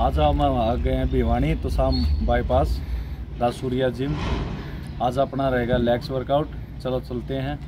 आज हम आ गए हैं भिवानी तो शाम बाईपास दासूरिया जिम आज अपना रहेगा लेग्स वर्कआउट चलो चलते हैं।